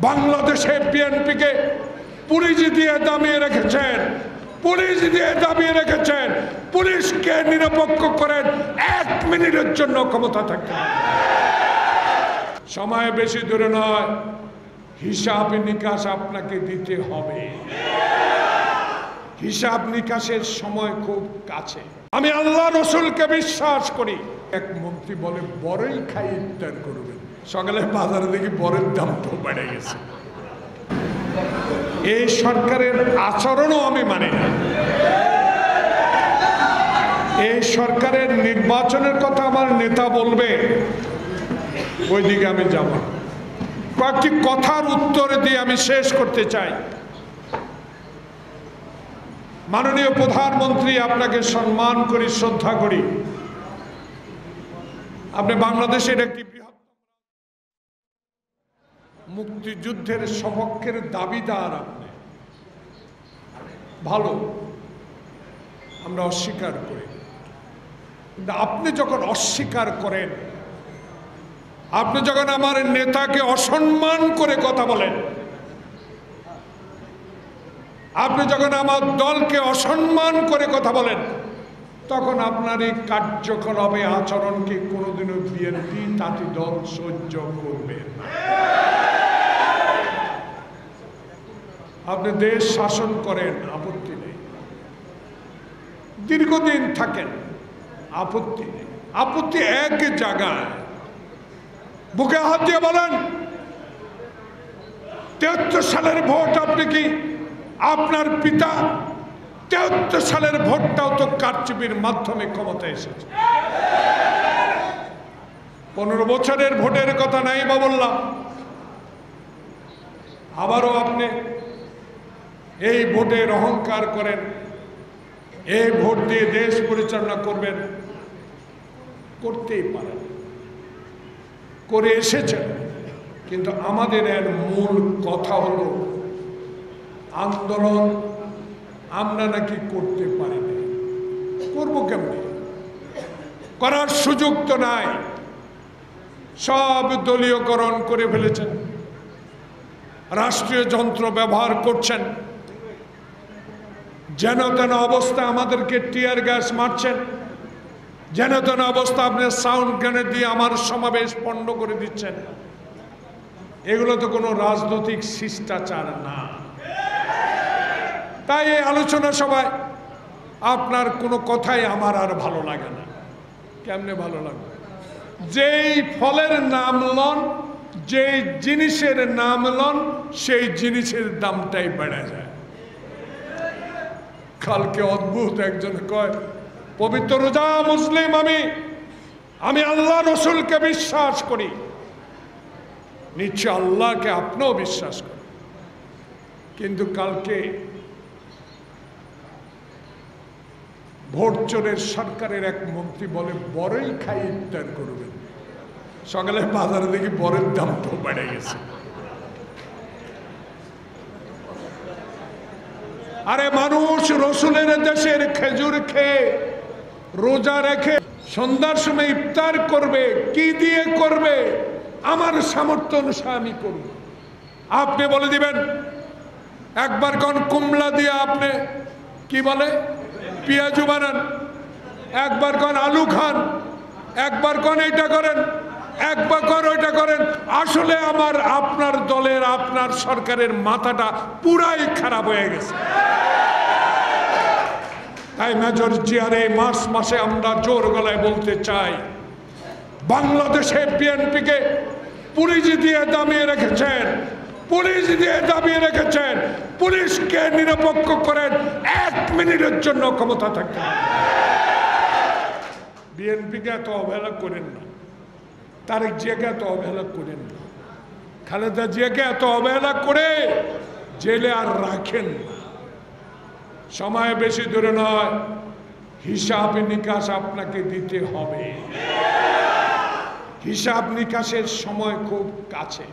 বাংলাদেশে বিএনপিকে পুলিশ দিয়ে দামিয়ে রেখেছেন। পুলিশ দিয়ে দামিয়ে রেখেছেন। পুলিশকে নিরপেক্ষ করেন। এক মিনিটের জন্য ক্ষমতা থাকতে সময় বেশি দূরে নয়। হিসাব নিকাশ আপনাকে দিতে হবে। হিসাব নিকাশের সময় খুব কাছে। আমি আল্লাহ রসুলকে বিশ্বাস করি। এক মন্ত্রী বলে, বড়ই খাই ইফতার করবেন। সকালে বাজারে দেখি বরের দামটাও বেড়ে গেছে। এই সরকারের আচরণও আমি মানি না। এই সরকারের নির্বাচনের কথা আমার নেতা বলবে, ওইদিকে আমি যাব কয়েকটি কথার উত্তর দিয়ে আমি শেষ করতে চাই। মাননীয় প্রধানমন্ত্রী, আপনাকে সম্মান করি, শ্রদ্ধা করি। আপনি বাংলাদেশের একটি মুক্তিযুদ্ধের সপক্ষের দাবিদার আপনি। ভালো। আমরা অস্বীকার করি। কিন্তু আপনি যখন অস্বীকার করেন, আপনি যখন আমার নেতাকে অসম্মান করে কথা বলেন, আপনি যখন আমার দলকে অসম্মান করে কথা বলেন, তখন আপনার এই কার্যকলাপে আচরণকে কোনোদিনও বিএনপি তাঁতি দল সহ্য করবে না। আপনি দেশ শাসন করেন, আপত্তি নেই। দীর্ঘদিন থাকেন, আপত্তি নেই। আপত্তি এক জায়গায়। বুকে হাত দিয়ে বলেন তেহত্তর সালের ভোট আপনি কি আপনার পিতা? তেহত্তর সালের ভোটটাও তো কারচুপির মাধ্যমে ক্ষমতায় এসেছে। পনেরো বছরের ভোটের কথা নাই বা বললাম আবারও আপনি এই ভোটের অহংকার করেন। এই ভোট দিয়ে দেশ পরিচালনা করবেন। করতেই পারেন। করে এসেছেন। কিন্তু আমাদের এর মূল কথা হলো, আন্দোলন আমরা নাকি করতে পারি না। করব কেমনি? করার সুযোগ তো নাই। সব দলীয়করণ করে ফেলেছেন। রাষ্ট্রীয় যন্ত্র ব্যবহার করছেন। যেন তেন অবস্থা আমাদেরকে টিয়ার গ্যাস মারছেন, যেন তেন অবস্থা আপনি সাউন্ড গ্রেনেড দিয়ে আমার সমাবেশ পণ্ড করে দিচ্ছেন। এগুলো তো কোনো রাজনৈতিক শিষ্টাচার না। তাই এই আলোচনা সবাই আপনার কোনো কথাই আমার আর ভালো লাগে না। কেমনে ভালো লাগবে যেই ফলের নাম লন, যেই জিনিসের নাম লন, সেই জিনিসের দামটাই বেড়ে যায়। কালকে অদ্ভুত একজন কয়, পবিত্র রোজা মুসলিম আমি আমি আল্লাহ রসুলকে বিশ্বাস করি। নিশ্চয় আল্লাহকে আপনিও বিশ্বাস করেন। কিন্তু কালকে ভোট চোরের সরকারের এক মন্ত্রী বলে বড়ই খাই ইফতার করবেন। সকালে বাজারে দেখি বরের দামটাও বেড়ে গেছে। আরে মানুষ রসুলের দেশের খেজুর খেয়ে রোজা রেখে সন্ধ্যার সময় ইফতার করবে, কি দিয়ে করবে? আমার সামর্থ্য অনুসারে আমি করব। আপনি বলে দিবেন, একবার কোন কুমলা দিয়ে আপনি কি বলে? পেঁয়াজু বানান, একবার কোন আলু খান, একবার কোন এইটা করেন একবার ওইটা করেন। আসলে আমার আপনার দলের, আপনার সরকারের মাথাটা পুরাই খারাপ হয়ে গেছে। তাই মেজর জিয়ার এই মার্চ মাসে আমরা জোর গলায় বলতে চাই, বাংলাদেশে বিএনপিকে পুলিশ দিয়ে দামিয়ে রেখেছেন, পুলিশ দিয়ে দাবিয়ে রেখেছেন, পুলিশকে নিরপেক্ষ করেন, এক মিনিটের জন্য ক্ষমতা থাকতে বিএনপিকে এত অবহেলা করেন না। তারেক জিয়াকে এত অবহেলা করেন না। খালেদা জিয়াকে এত অবহেলা করে জেলে আর রাখেন না। সময় বেশি দূরে নয়, হিসাব নিকাশ আপনাকে দিতে হবে। হিসাব নিকাশের সময় খুব কাছে।